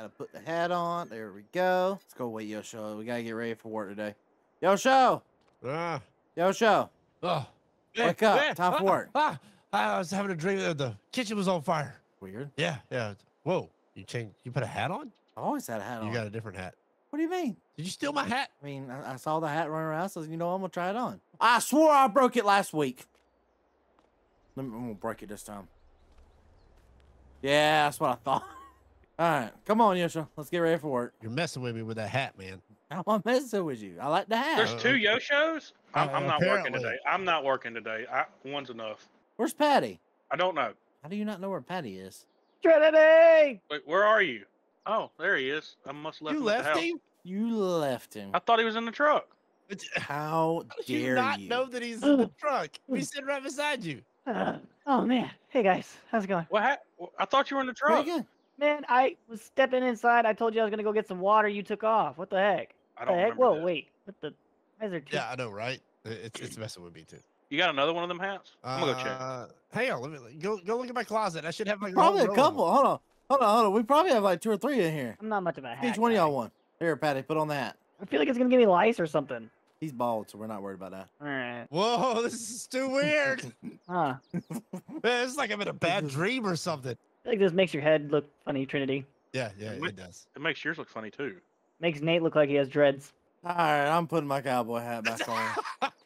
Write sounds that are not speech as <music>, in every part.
Gotta put the hat on. There we go. Let's go wait, Yosho. We gotta get ready for work today. Yosho! Ah. Yosho! Oh. Wake up. Time for work. Ah, I was having a dream that the kitchen was on fire. Weird. Yeah, yeah. Whoa. You changed. You put a hat on? I always had a hat on. You got a different hat. What do you mean? Did you steal my hat? I mean, I, I saw the hat running around, so you know I'm gonna try it on. I swore I broke it last week. Let me, I'm gonna break it this time. Yeah, that's what I thought. <laughs> All right, come on, Yosho. Let's get ready for work. You're messing with me with that hat, man. <laughs> I'm not messing with you. I like the hat. There's two Yoshos. I'm, uh, I'm not working today. I'm not working today. I, one's enough. Where's Patty? I don't know. How do you not know where Patty is? Trinity! Wait, where are you? Oh, there he is. I must have left You him at the left house. him? You left him. I thought he was in the truck. But How How did you dare not you? know that he's in the <sighs> truck? He's sitting right beside you. Uh, oh man. Hey guys, how's it going? What? Ha- I thought you were in the Pretty truck. Good. Man, I was stepping inside. I told you I was gonna go get some water. You took off. What the heck? I don't heck? remember Whoa, that. wait. What the? Why is there two? Yeah, I know, right? I- It's it's messing with me too. You got another one of them hats? I'm gonna go check. Uh, hang on, let me go go look at my closet. I should have like Probably a whole row of 'em. couple. Hold on. Hold on, hold on. We probably have like two or three in here. I'm not much of a hat. Each one of y'all one. Here, Patty, put on the hat. I feel like it's gonna give me lice or something. He's bald, so we're not worried about that. All right. Whoa, <laughs> this is too weird. Huh. <laughs> Man, it's like I'm in a bad dream or something. I feel like this makes your head look funny, Trinity. Yeah, yeah, What? it does. It makes yours look funny too. Makes Nate look like he has dreads. All right, I'm putting my cowboy hat back on. <laughs>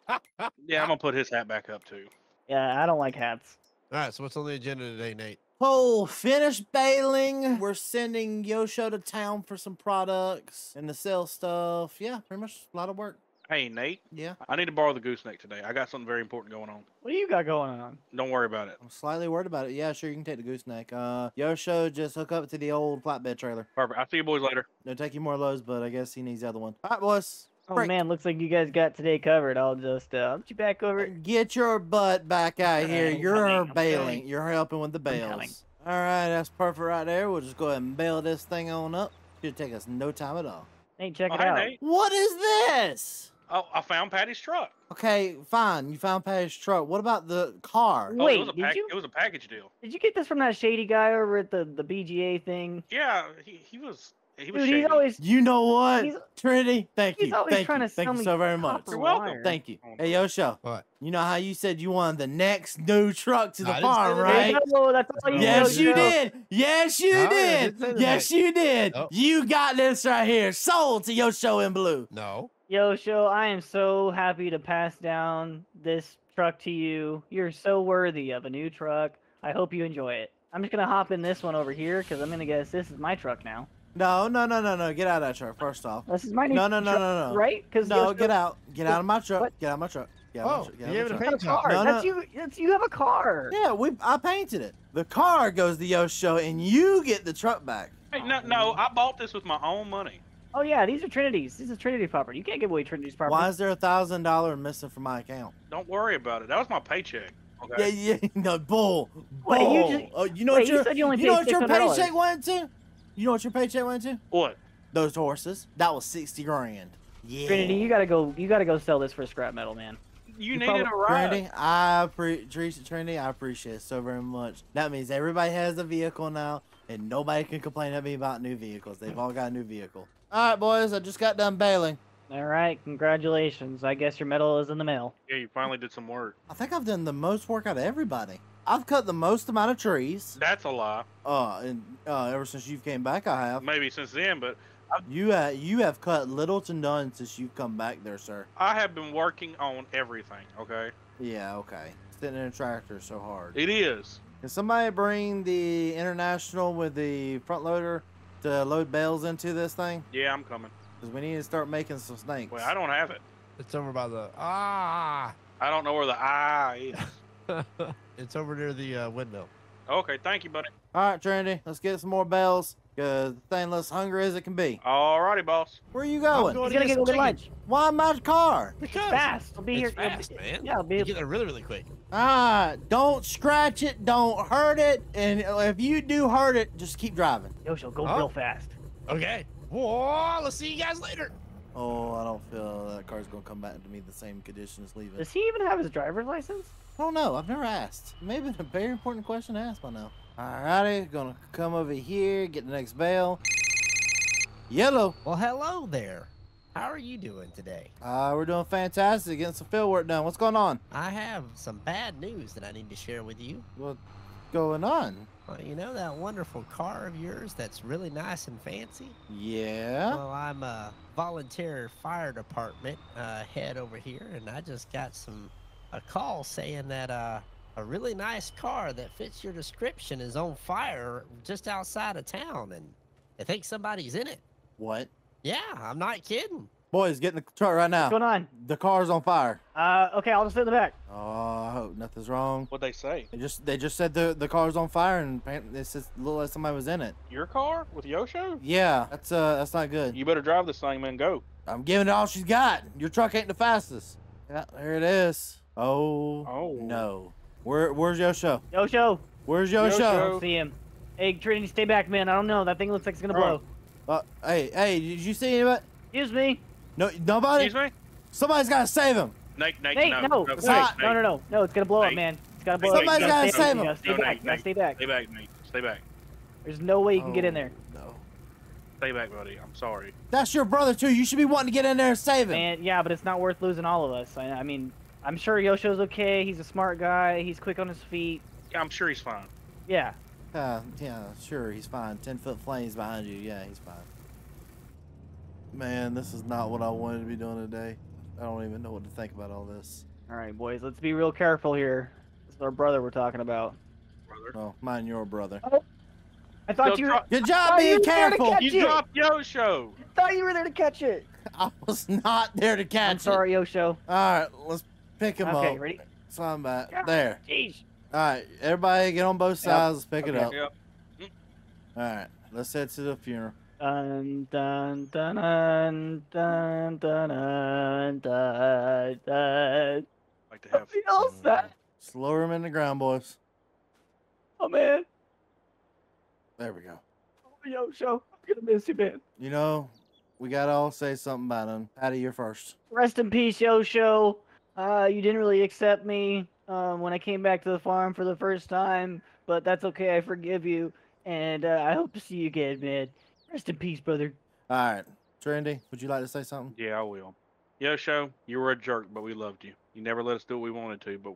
Yeah, I'm gonna put his hat back up too. Yeah, I don't like hats. All right, so what's on the agenda today, Nate? Oh, finished bailing. We're sending Yosho to town for some products and to sell stuff. Yeah, pretty much a lot of work. Hey Nate, Yeah, I need to borrow the gooseneck today. I got something very important going on. What do you got going on? Don't worry about it. I'm slightly worried about it. Yeah, sure, you can take the gooseneck. Uh, Yosho just hook up to the old flatbed trailer. Perfect. I'll see you boys later. It'll take you more loads, but I guess he needs the other one. All right, boys. Oh break. man, looks like you guys got today covered. I'll just uh, I'll get you back over. Get your butt back out here. You're I'm bailing. coming. You're helping with the I'm bales. All right, that's perfect right there. We'll just go ahead and bail this thing on up. Should take us no time at all. Nate, check Oh, it hey, out. Nate. What is this? Oh, I found Patty's truck. Okay, fine. You found Patty's truck. What about the car? Oh, Wait, it was a did pack- you It was a package deal. did you get this from that shady guy over at the the BGA thing? Yeah, he, he was he was Dude, shady. he's always You know what, He's- Trinity? Thank he's you. always Thank trying you. to Thank sell you so very much. You're welcome. Thank you. Hey, Yosho. What? You know how you said you wanted the next new truck to the I farm, that. There you right? go, that's all you Yes, know, you Joe. did. Yes, you No, did. didn't say that. Yes, you did. You got this right here. Sold to Yosho in blue. No. Yosho, I am so happy to pass down this truck to you. You're so worthy of a new truck. I hope you enjoy it. I'm just gonna hop in this one over here because I'm gonna guess this is my truck now. No, no, no, no, no. Get out of that truck, first off. This is my new No, no, no, truck, no, no. Right? Because No, get out. Get out of my truck. What? Get out of my truck. Get out of my Oh, you Get gave out it of a my You have a paint job. car. No, that's no. you. That's you have a car. Yeah, we. I painted it. The car goes to Yosho, and you get the truck back. Hey, no, no, I bought this with my own money. Oh yeah, these are Trinity's. This is Trinity property. You can't give away Trinity's property. Why is there a thousand dollar missing from my account? Don't worry about it. That was my paycheck. Okay. Yeah, yeah, <laughs> no bull. bull. Wait, you just- oh, you know wait, what your said you you know what your paycheck went to? You know what your paycheck went to? What? Those horses. That was sixty grand. Yeah. Trinity, you gotta go. You gotta go sell this for scrap metal, man. You, You needed probably- a ride. Trinity, I pre- Trinity, Trinity, I appreciate it so very much. That means everybody has a vehicle now, and nobody can complain at me about new vehicles. They've all got a new vehicle. All right, boys, I just got done bailing. All right, congratulations. I guess your medal is in the mail. Yeah, you finally did some work. I think I've done the most work out of everybody. I've cut the most amount of trees. That's a lie. Uh, and uh, ever since you came back, I have. Maybe since then, but You uh, you have cut little to none since you've come back there, sir. I have been working on everything. Okay. Yeah, okay. Sitting in a tractor so hard. It is. Can somebody bring the international with the front loader to load bales into this thing? Yeah, I'm coming. Because we need to start making some snakes. Well, I don't have it. It's over by the ah. I don't know where the ah is. <laughs> <laughs> it's over near the uh, windmill. Okay, thank you, buddy. All right, Trinity, let's get some more bales. Because the thing looks hungry as it can be. Alrighty, boss. Where are you going? I'm going? going He's gonna get go some get lunch. Why my car? Because Fast. I'll be it's here. fast, man. Yeah, I'll be. You get there really, really quick. Ah, don't scratch it, don't hurt it, and if you do hurt it, just keep driving. Yosho, go Huh? real fast. Okay. Whoa, let's see you guys later. Oh, I don't feel that car's gonna come back to me the same condition as leaving. Does he even have his driver's license? I don't know. I've never asked. Maybe a very important question to ask by now. Alrighty, gonna come over here, get the next bale. Yellow. Well, hello there. How are you doing today? Uh, we're doing fantastic. Getting some field work done. What's going on? I have some bad news that I need to share with you. What's going on? Well, you know that wonderful car of yours that's really nice and fancy? Yeah. Well, I'm a volunteer fire department uh, head over here, and I just got some a call saying that uh, a really nice car that fits your description is on fire just outside of town, and they think somebody's in it. What? Yeah, I'm not kidding. Boys, get in the truck right now. What's going on? The car's on fire. Uh, okay, I'll just sit in the back. Oh, I hope nothing's wrong. What'd they say? They just they just said the the car's on fire and apparently it says looked like somebody was in it. Your car with Yosho? Yeah, that's uh that's not good. You better drive this thing, man. Go. I'm giving it all she's got. Your truck ain't the fastest. Yeah, there it is. Oh, Oh. no. Where where's Yosho? Yo, show. Where's Yosho? Yosho. See him. Hey, Trinity, stay back, man. I don't know. That thing looks like it's gonna blow. Uh, hey, hey, did you see anybody? Excuse me. No, nobody. Excuse me? Somebody's got to save him. Nate, Nate, Nate, no. no, no, Nate, no, no, no, no. It's gonna blow up, man. It's gotta blow Nate, up. You Somebody's gotta gotta stay- save you him. Stay No, back. Nate, You gotta Nate. stay back. Stay back, Nate. Stay back. There's no way you can get in Oh, there. No. Stay back, buddy. I'm sorry. That's your brother too. You should be wanting to get in there and save him. Man, yeah, but it's not worth losing all of us. I, I mean, I'm sure Yosho's okay. He's a smart guy. He's quick on his feet. Yeah, I'm sure he's fine. Yeah. Uh, yeah, sure, he's fine. Ten foot flames behind you. Yeah, he's fine. Man, this is not what I wanted to be doing today. I don't even know what to think about all this. All right, boys. Let's be real careful here. This is our brother we're talking about. Brother. Oh, mind your brother. I thought Yo, you. Were, drop- Good job Oh, you being were there to careful. You it. dropped Yosho. thought you were there to catch it. <laughs> I was not there to catch I'm sorry, Yosho. All right, let's pick him okay, up. Ready? Slime back. God, there. Jeez. All right, everybody get on both sides. Yep. Pick okay. it up. Yep. All right, let's head to the funeral. Dun dun dun dun dun dun dun dun. dun. Like to have. Feels that. Just him in the ground, boys. Oh man. There we go. Oh, Yosho. I'm gonna miss you, man. You know, we gotta all say something about him. Patty, you're first. Rest in peace, Yosho. Uh, you didn't really accept me um, when I came back to the farm for the first time, but that's okay. I forgive you, and uh, I hope to see you again, man. Rest in peace, brother. All right, Trinity, would you like to say something? Yeah, I will. Yosho, you were a jerk, but we loved you. You never let us do what we wanted to, but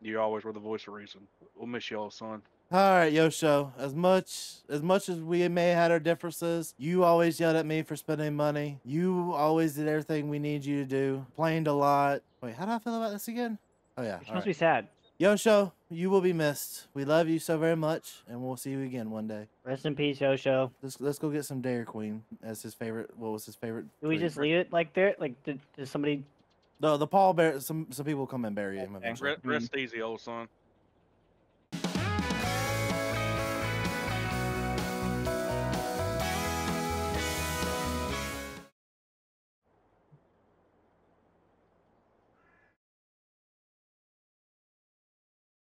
you always were the voice of reason. We'll miss you all, son. All right, Yosho. As much as much as we may have had our differences, you always yelled at me for spending money. You always did everything we need you to do. Complained a lot. Wait, how do I feel about this again? Oh yeah. You're all supposed to be sad. Yosho, you will be missed. We love you so very much, and we'll see you again one day. Rest in peace, Yosho. Let's let's go get some Dairy Queen as his favorite. What was his favorite? Do we just leave it like there? Like, did, did somebody? the the Paul Bear? Some some people come and bury him Okay. eventually. Rest, rest easy, old son.